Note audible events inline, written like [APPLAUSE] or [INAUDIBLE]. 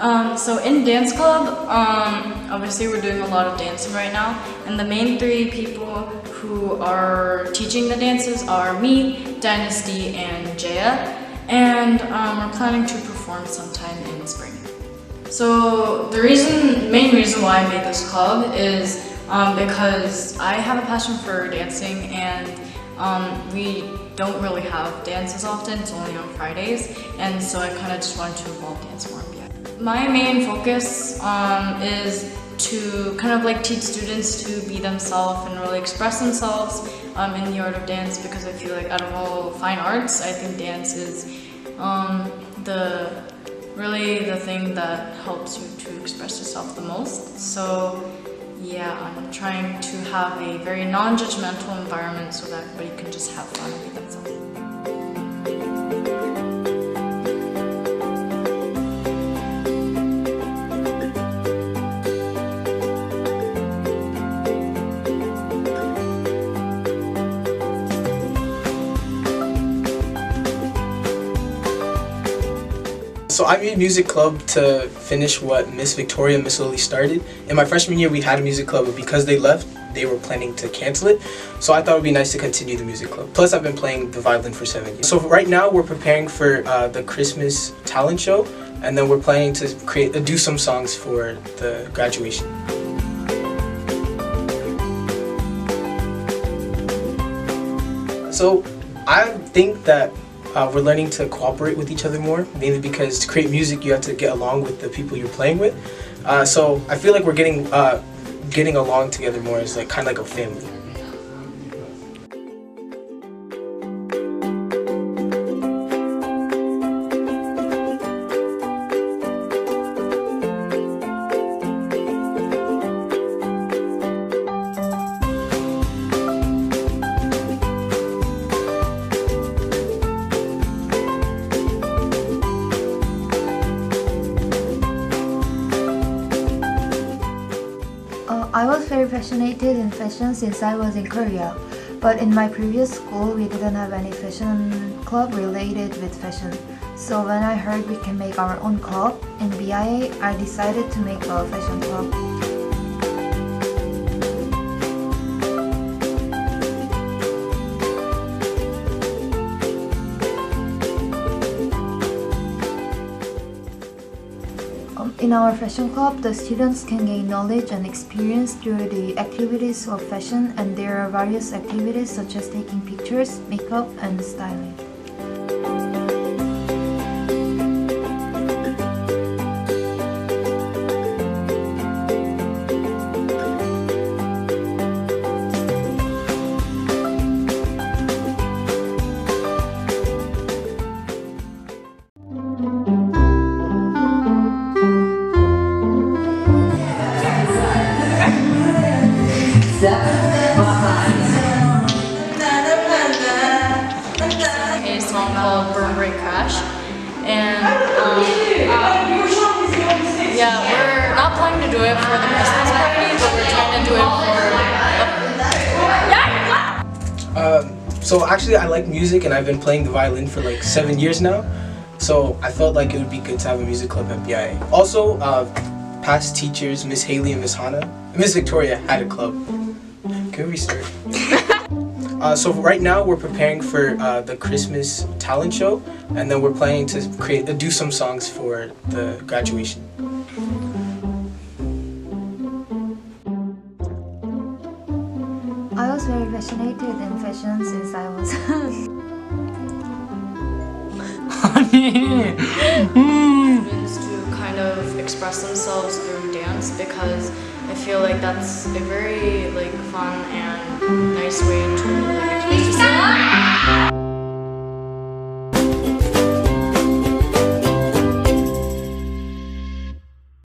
Um, so in dance club, um, obviously we're doing a lot of dancing right now, and the main three people who are teaching the dances are me, Dynasty, and Jaya, and um, we're planning to perform sometime in the spring. So the reason, main reason why I made this club is um, because I have a passion for dancing and um, we don't really have dances often, it's only on Fridays, and so I kind of just wanted to involve dance more. My main focus um, is to kind of like teach students to be themselves and really express themselves um, in the art of dance because I feel like out of all fine arts, I think dance is um, the really the thing that helps you to express yourself the most. So yeah, I'm trying to have a very non-judgmental environment so that everybody can just have fun and So I made music club to finish what Miss Victoria Miss Lily started. In my freshman year, we had a music club, but because they left, they were planning to cancel it. So I thought it would be nice to continue the music club. Plus, I've been playing the violin for seven years. So right now, we're preparing for uh, the Christmas talent show, and then we're planning to create uh, do some songs for the graduation. So I think that uh, we're learning to cooperate with each other more, mainly because to create music you have to get along with the people you're playing with. Uh, so I feel like we're getting uh, getting along together more as like kind of like a family. I was very passionate in fashion since I was in Korea. But in my previous school, we didn't have any fashion club related with fashion. So when I heard we can make our own club in BIA, I decided to make a fashion club. In our fashion club, the students can gain knowledge and experience through the activities of fashion and there are various activities such as taking pictures, makeup and styling. And um, yeah, we're not planning to do it for the Christmas party, but we're trying to do it for. Um, so actually, I like music, and I've been playing the violin for like seven years now. So I felt like it would be good to have a music club at BIA. Also, uh, past teachers, Miss Haley and Miss Hannah, Miss Victoria had a club. Can we restart? Uh, so right now we're preparing for uh, the Christmas talent show, and then we're planning to create uh, do some songs for the graduation. I was very passionate in fashion since I was [LAUGHS] Honey. [LAUGHS] students to kind of express themselves through dance because I feel like that's a very like fun and nice way to like